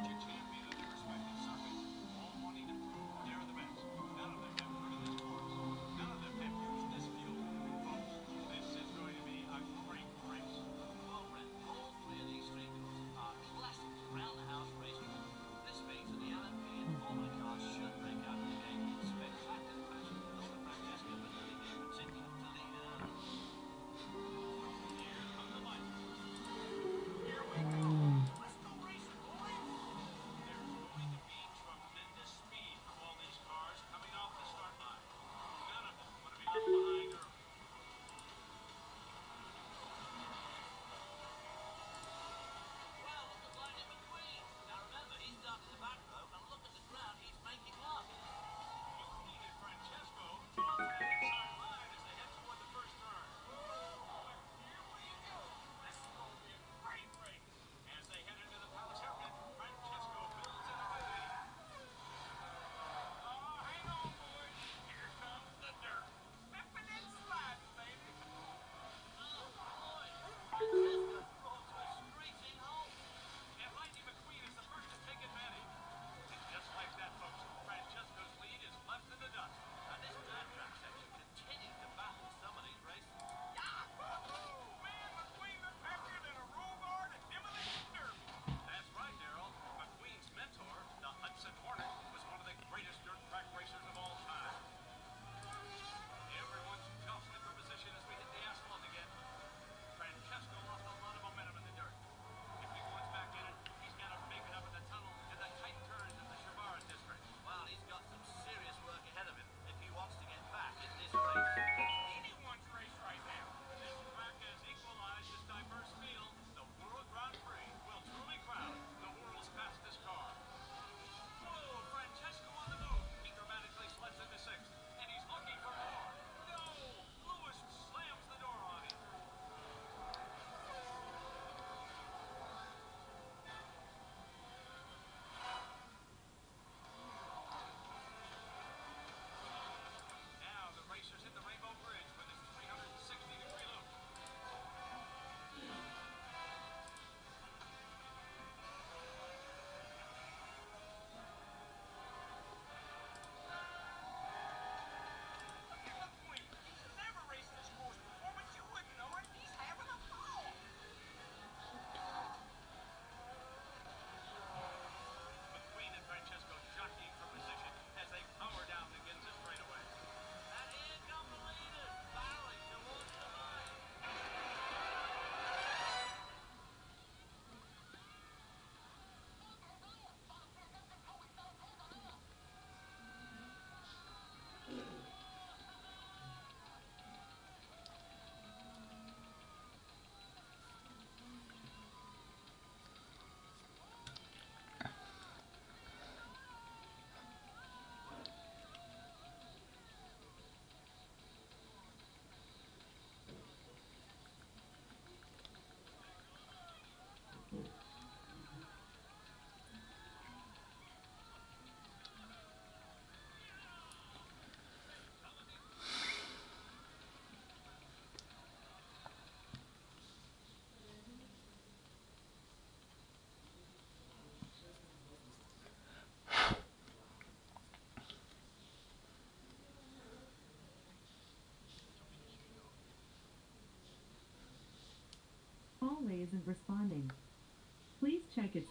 Institute.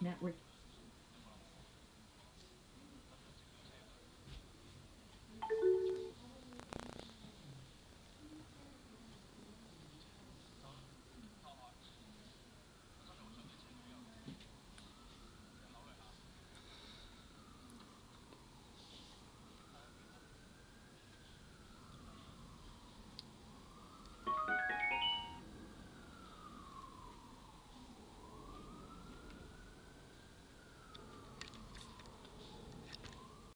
Networked